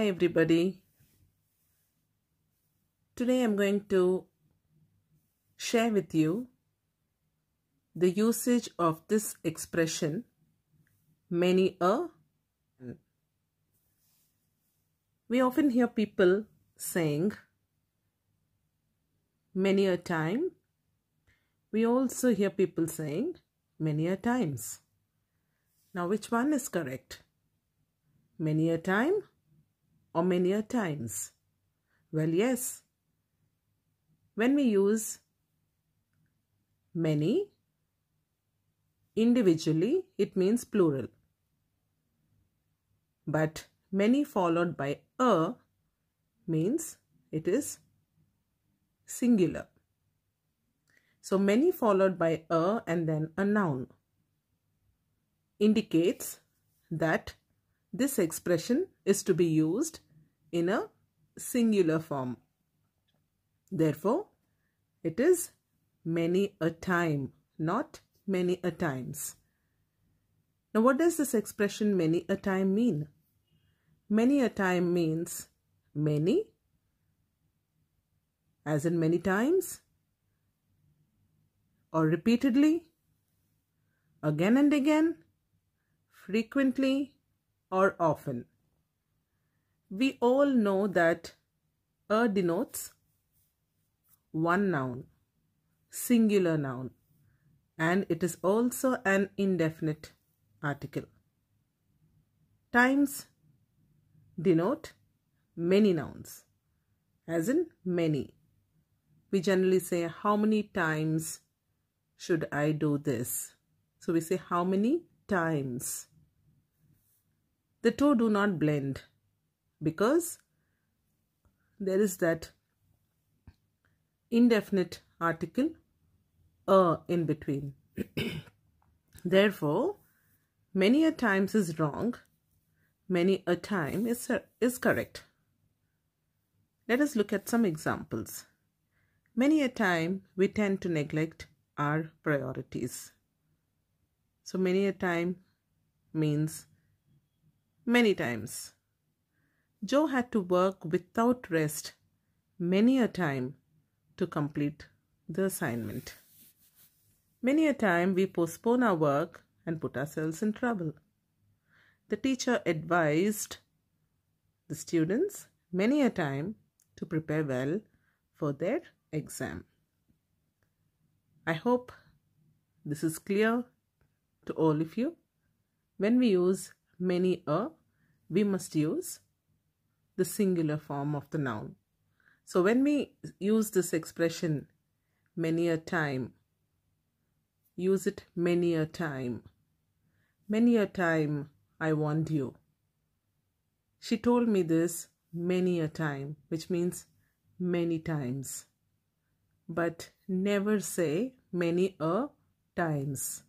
Hi everybody. Today I'm going to share with you the usage of this expression many a. We often hear people saying many a time. We also hear people saying many a times. Now which one is correct? Many a time or many a times? Well, yes. When we use many individually, it means plural. But many followed by a means it is singular. So many followed by a and then a noun indicates that this expression is to be used in a singular form. Therefore, it is many a time, not many a times. Now, what does this expression many a time mean? Many a time means many, as in many times, or repeatedly, again and again, frequently, or often. We all know that a denotes one noun, singular noun, and it is also an indefinite article. Times denote many nouns, as in many. We generally say, How many times should I do this? So we say, How many times? the two do not blend because there is that indefinite article a in between. Therefore, many a times is wrong, many a time is, is correct. Let us look at some examples. Many a time we tend to neglect our priorities. So many a time means many times. Joe had to work without rest many a time to complete the assignment. Many a time we postpone our work and put ourselves in trouble. The teacher advised the students many a time to prepare well for their exam. I hope this is clear to all of you. When we use many a, we must use the singular form of the noun. So when we use this expression many a time, use it many a time. Many a time I warned you. She told me this many a time, which means many times. But never say many a times.